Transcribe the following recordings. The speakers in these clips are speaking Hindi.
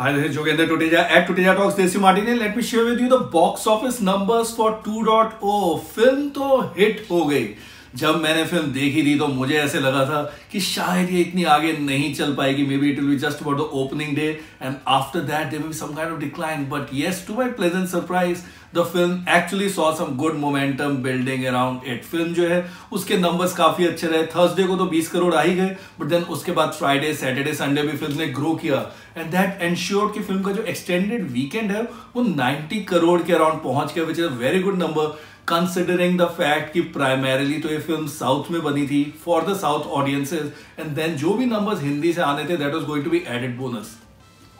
Hi, this is Jogender Tuteja at Tuteja Talks Desi Martini. Let me share with you the box office numbers for 2.0. Film तो हिट हो गई जब मैंने फ़िल्म देखी थी तो मुझे ऐसे लगा था कि शायद ये इतनी आगे नहीं चल पाएगी। May be it will be just about the opening day and after that there be some kind of decline but yes to my pleasant surprise the film actually saw some good momentum building around it film जो है, उसके नंबर्स काफ़ी अच्छे रहे। थर्सडे को तो 20 करोड़ आ ही गए बट देन उसके बाद फ्राइडे सैटरडे संडे भी फ़िल्म ने ग्रो किया। एंड दैट एंश्योर्ड कि फ़िल्म का जो एक्सटेंडेड वीकेंड है, वो 90 करोड़ के अराउंड पहुँच गया which is a very good number considering the fact कि प्राइमरीली तो ये फ़िल्म साउथ में बनी थी for the south audiences and then जो भी नंबर्स हिंदी से आने थे that was going to be added bonus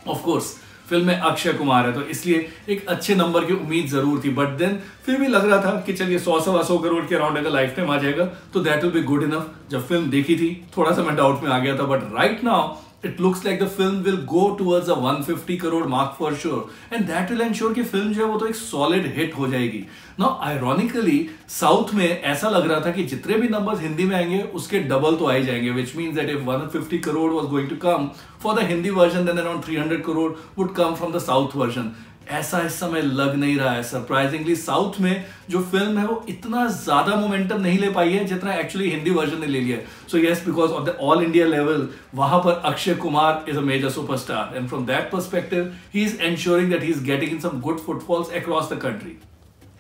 of course film में अक्षय कुमार है तो इसलिए एक अच्छे नंबर की उम्मीद ज़रूर थी बट देन फिर भी लग रहा था कि चलिए सौ सवा सौ करोड़ के अराउंड अगर लाइफ टाइम आ जाएगा तो that will be good enough जब फ़िल्म देखी थी, थोड़ा सा मैं डाउट में आ गया था but right now it looks like the film will go towards a 150 crore mark for sure. And that will ensure film जो है वो तो एक सॉलिड हिट हो जाएगी। ना आयरोनिकली साउथ में ऐसा लग रहा था कि जितने भी नंबर्स हिंदी में आएँगे, उसके डबल तो आ ही जाएँगे which means that if 150 crore was going to come for the Hindi version then around 300 crore would come from the south version ऐसा इस समय लग नहीं रहा है सरप्राइजिंगली साउथ में जो फ़िल्म है वो इतना ज़्यादा मोमेंटम नहीं ले पाई है जितना एक्चुअली हिंदी वर्जन ने ले लिया so yes because of the all India level वहाँ पर Akshay Kumar is a major superstar and from that perspective he is ensuring that he is getting in some good footfalls across the country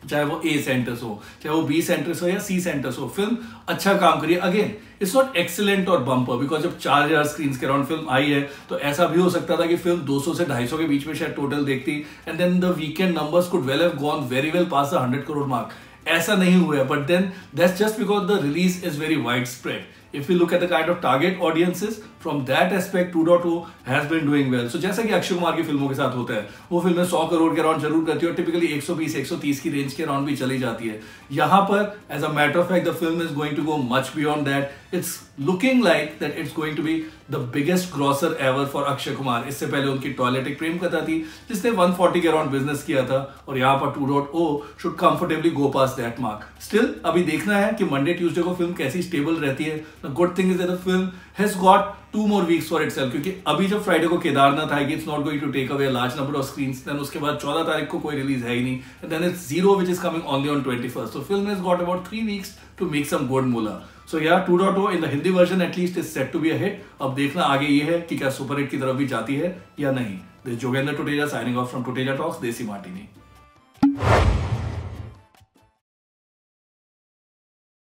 चाहे वो ए सेंटर्स हो, चाहे वो बी सेंटर्स हो या सी सेंटर्स हो फ़िल्म अच्छा काम करिए। अगेन इट्स नॉट एक्सीलेंट और बम्पर बिकॉज़ जब चार हज़ार स्क्रीन के अराउंड फ़िल्म आई है तो ऐसा भी हो सकता था कि फ़िल्म 200 से 250 के बीच में शायद टोटल देखती and then the weekend numbers could well have gone very well past the hundred crore mark ऐसा नहीं हुआ but then that's just because the release is very wide spread if you look at the kind of target audiences, from that aspect 2.0 has been doing well. So, जैसा कि अक्षय कुमार की फ़िल्मों के साथ होता है, वो फ़िल्में 100 करोड़ के अराउंड ज़रूर करती है और टिपिकली 120 130 की रेंज के अराउंड भी चली जाती है। यहाँ पर as a matter of fact the film is going to go much beyond that it's looking like that it's going to be the biggest grosser ever for Akshay Kumar. इससे पहले उनकी टॉयलेट एक प्रेम कथा थी, जिसने 140 के अराउंड बिज़नेस किया था, और यहाँ पर 2.0 should comfortably go past that mark still अभी देखना है कि मंडे ट्यूसडे को फ़िल्म कैसी स्टेबल रहती है। The good thing is the film has got two more weeks for it क्योंकि अभी जब फ्राइडे को केदारनाथ आएगी it's not going to take away large number of screen then उसके बाद चौदह तारीख को कोई रिलीज़ है ही नहीं then it's zero which is coming only on twenty first तो film has got about three weeks to make some good moolah so yeah two dot O in the Hindi version at least is set to be hit अब देखना आगे ये है कि क्या सुपर हिट की तरफ़ भी जाती है या नहीं. This Jogendra Tuteja signing off from Tuteja Talks Desi Martini